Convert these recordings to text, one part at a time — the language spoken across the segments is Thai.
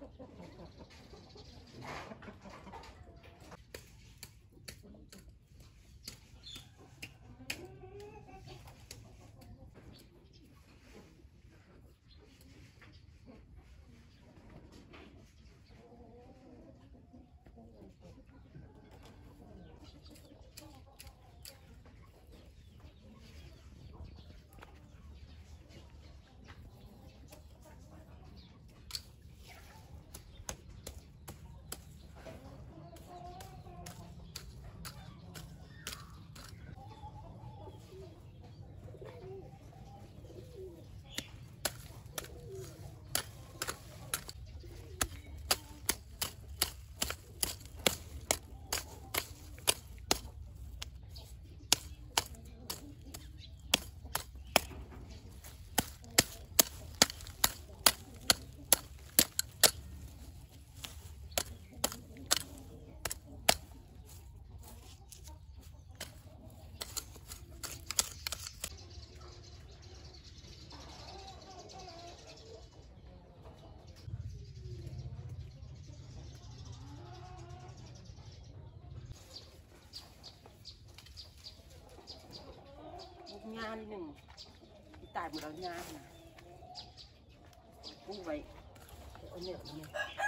Ha ha ha ha. งานหนึ่งตายหมดแล้วงานนะกู้ไว้เอาเนี่ยเอาเนี่ย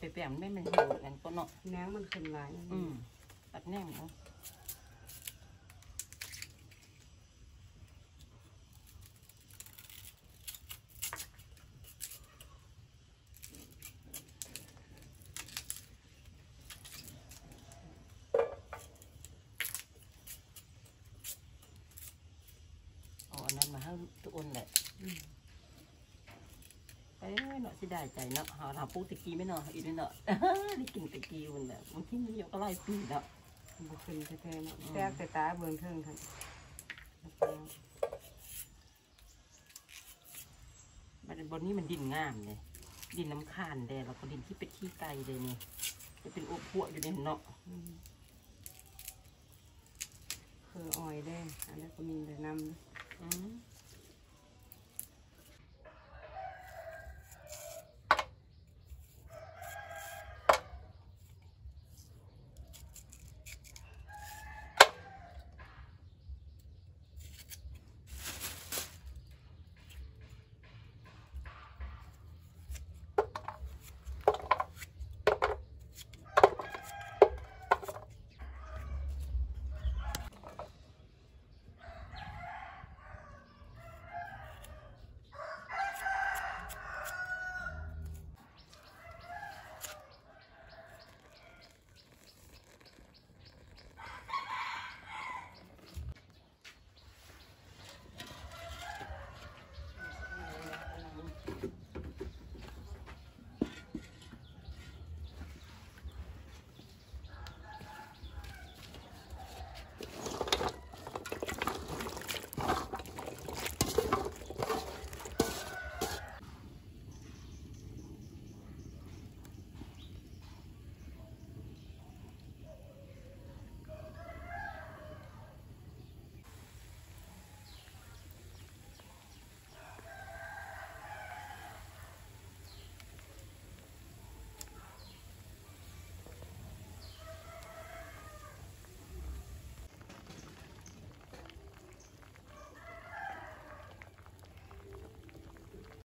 ไปแปะมันไม่มันหิวกันก็เนาะ แหนงมันขึ้นหลายอืมตัดแน่งเนาะเอาอันนั้นมาให้ทุกคนแหละ อืม เอ้ยเนาะสิได้ใจเนาะหาทำปุ๊ตะกี้ไม่เนาะอีนี่เนาะได้กินตะกี้มันแบบมันที่นี่ก็ไล่ปีเนาะบุขึ้นแท้ๆเนาะอืมแตกแต่ตาเบิ่งเทิงค่ะมันบนนี้มันดินงามเลยดินน้ำคานเดแล้วก็ดินที่เป็ดขี้ไก่เลยนี่จะเป็นอวบพวอยู่ในเนาะอืมคืออ้อยได้อันนั้นก็มีแต่น้ำอืม